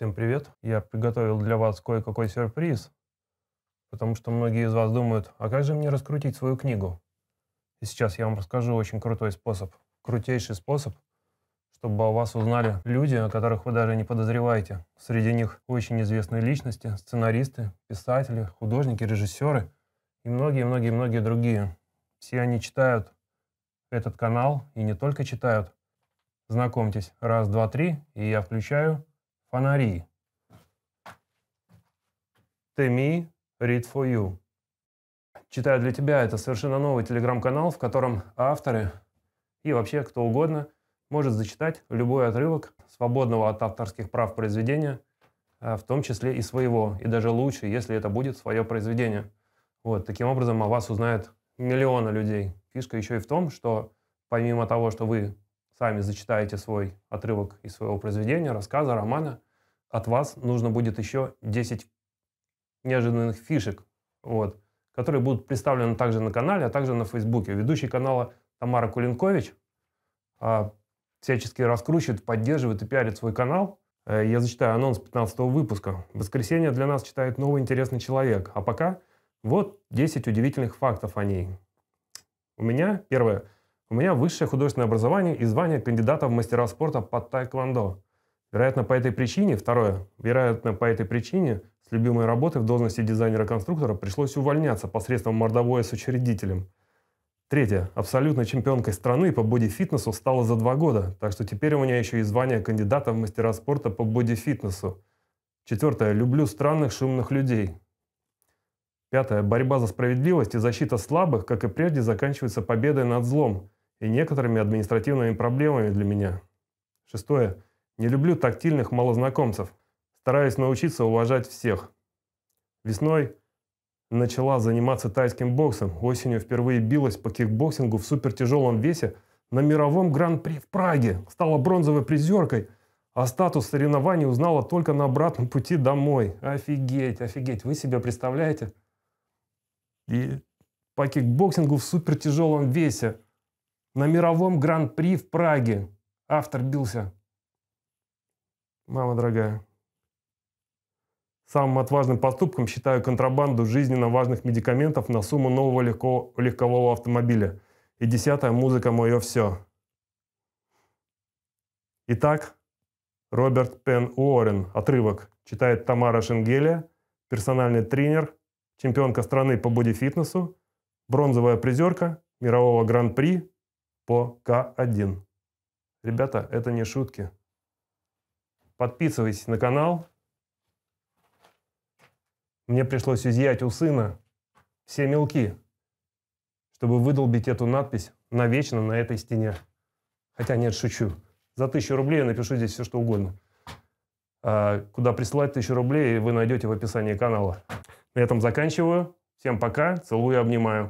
Всем привет! Я приготовил для вас кое-какой сюрприз, потому что многие из вас думают, а как же мне раскрутить свою книгу? И сейчас я вам расскажу очень крутой способ, крутейший способ, чтобы о вас узнали люди, о которых вы даже не подозреваете. Среди них очень известные личности, сценаристы, писатели, художники, режиссеры и многие-многие-многие другие. Все они читают этот канал и не только читают. Знакомьтесь, раз, два, три, и я включаю фонари. Теми Read for You. Читаю для тебя это совершенно новый телеграм-канал, в котором авторы и вообще кто угодно может зачитать любой отрывок свободного от авторских прав произведения, а, в том числе и своего, и даже лучше, если это будет свое произведение. Вот, таким образом о вас узнает миллионы людей. Фишка еще и в том, что помимо того, что вы сами зачитаете свой отрывок из своего произведения, рассказа, романа, от вас нужно будет еще 10 неожиданных фишек, вот, которые будут представлены также на канале, а также на Фейсбуке. Ведущий канала Тамара Кулинкович а, всячески раскручивает, поддерживает и пиарит свой канал. Э, я зачитаю анонс 15 выпуска. Воскресенье для нас читает новый интересный человек. А пока вот 10 удивительных фактов о ней. У меня, первое, у меня высшее художественное образование и звание кандидата в мастера спорта по тайквондо. Вероятно, по этой причине, второе, вероятно, по этой причине с любимой работы в должности дизайнера-конструктора пришлось увольняться посредством мордовоя с учредителем. Третье. Абсолютно чемпионкой страны по бодифитнесу стала за два года, так что теперь у меня еще и звание кандидата в мастера спорта по бодифитнесу. Четвертое. Люблю странных шумных людей. Пятое. Борьба за справедливость и защита слабых, как и прежде, заканчивается победой над злом и некоторыми административными проблемами для меня. Шестое. Не люблю тактильных малознакомцев. Стараюсь научиться уважать всех. Весной начала заниматься тайским боксом. Осенью впервые билась по кикбоксингу в супертяжелом весе на мировом гран-при в Праге. Стала бронзовой призеркой, а статус соревнований узнала только на обратном пути домой. Офигеть, офигеть. Вы себе представляете? И по кикбоксингу в супертяжелом весе на мировом гран-при в Праге. Автор бился. Мама дорогая, самым отважным поступком считаю контрабанду жизненно важных медикаментов на сумму нового легко, легкового автомобиля. И десятое музыка мое все. Итак, Роберт Пен Уоррен, отрывок, читает Тамара Шенгелия, персональный тренер, чемпионка страны по бодифитнесу, бронзовая призерка мирового гран-при по К1. Ребята, это не шутки. Подписывайтесь на канал. Мне пришлось изъять у сына все мелки, чтобы выдолбить эту надпись навечно на этой стене. Хотя нет, шучу. За тысячу рублей я напишу здесь все, что угодно. А куда присылать тысячу рублей, вы найдете в описании канала. На этом заканчиваю. Всем пока, целую и обнимаю.